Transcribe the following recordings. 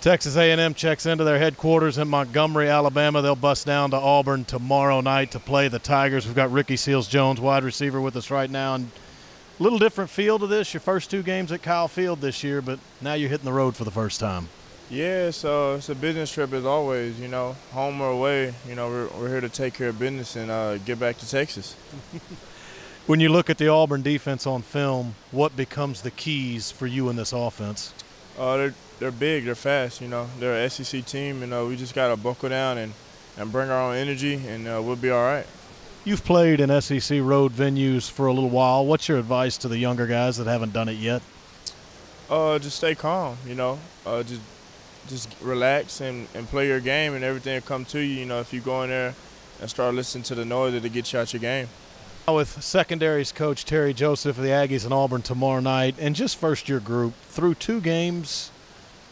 Texas A&M checks into their headquarters in Montgomery, Alabama. They'll bust down to Auburn tomorrow night to play the Tigers. We've got Ricky Seals Jones, wide receiver, with us right now. And a little different feel to this. Your first two games at Kyle Field this year, but now you're hitting the road for the first time. Yeah, it's, uh, it's a business trip as always. You know, home or away. You know, we're, we're here to take care of business and uh, get back to Texas. when you look at the Auburn defense on film, what becomes the keys for you in this offense? Uh, they're they're big, they're fast. You know, they're an SEC team, and uh, we just gotta buckle down and and bring our own energy, and uh, we'll be all right. You've played in SEC road venues for a little while. What's your advice to the younger guys that haven't done it yet? Uh, just stay calm. You know, uh, just just relax and, and play your game, and everything will come to you. You know, if you go in there and start listening to the noise, it'll get you out your game. With secondaries coach Terry Joseph of the Aggies in Auburn tomorrow night, and just first year group through two games,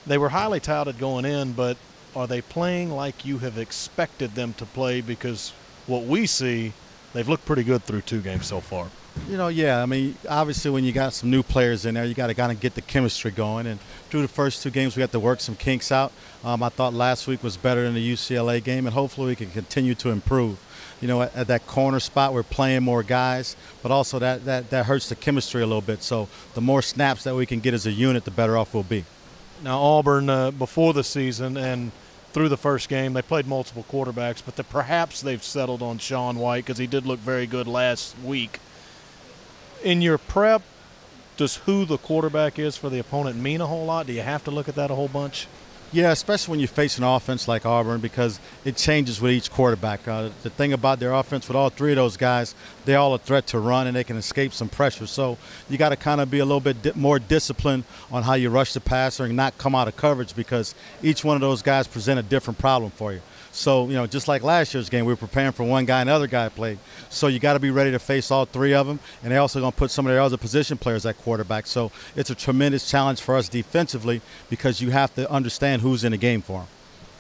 they were highly touted going in, but are they playing like you have expected them to play? Because what we see, they've looked pretty good through two games so far. You know, yeah. I mean, obviously, when you got some new players in there, you got to kind of get the chemistry going. And through the first two games, we got to work some kinks out. Um, I thought last week was better than the UCLA game, and hopefully, we can continue to improve. You know, at, at that corner spot, we're playing more guys, but also that, that, that hurts the chemistry a little bit. So, the more snaps that we can get as a unit, the better off we'll be. Now, Auburn, uh, before the season and through the first game, they played multiple quarterbacks, but the, perhaps they've settled on Sean White because he did look very good last week. In your prep, does who the quarterback is for the opponent mean a whole lot? Do you have to look at that a whole bunch? Yeah, especially when you face an offense like Auburn because it changes with each quarterback. Uh, the thing about their offense with all three of those guys, they're all a threat to run and they can escape some pressure. So you got to kind of be a little bit di- more disciplined on how you rush the passer and not come out of coverage because each one of those guys present a different problem for you. So, you know, just like last year's game, we were preparing for one guy and another guy played. So you got to be ready to face all three of them. And they're also going to put some of their other position players at quarterback. So it's a tremendous challenge for us defensively because you have to understand who's in the game for them.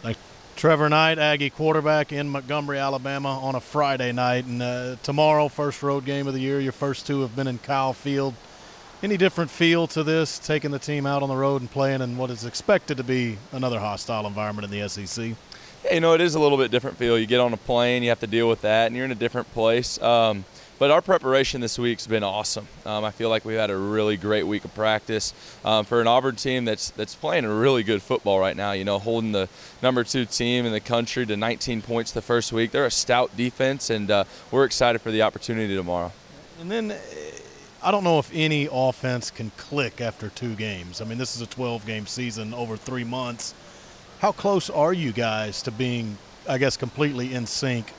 Thanks. Trevor Knight, Aggie quarterback in Montgomery, Alabama on a Friday night. And uh, tomorrow, first road game of the year. Your first two have been in Kyle Field. Any different feel to this, taking the team out on the road and playing in what is expected to be another hostile environment in the SEC? Yeah, you know, it is a little bit different feel. You get on a plane, you have to deal with that, and you're in a different place. Um, but our preparation this week's been awesome. Um, I feel like we've had a really great week of practice um, for an Auburn team that's that's playing a really good football right now. You know, holding the number two team in the country to 19 points the first week. They're a stout defense, and uh, we're excited for the opportunity tomorrow. And then. I don't know if any offense can click after two games. I mean, this is a 12 game season over three months. How close are you guys to being, I guess, completely in sync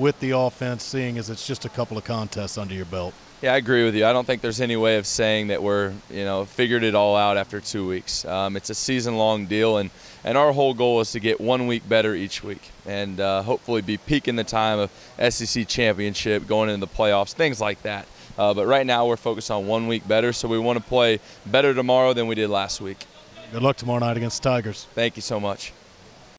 with the offense, seeing as it's just a couple of contests under your belt? Yeah, I agree with you. I don't think there's any way of saying that we're, you know, figured it all out after two weeks. Um, it's a season-long deal, and and our whole goal is to get one week better each week, and uh, hopefully be peaking the time of SEC championship, going into the playoffs, things like that. Uh, but right now we're focused on one week better, so we want to play better tomorrow than we did last week. Good luck tomorrow night against Tigers. Thank you so much.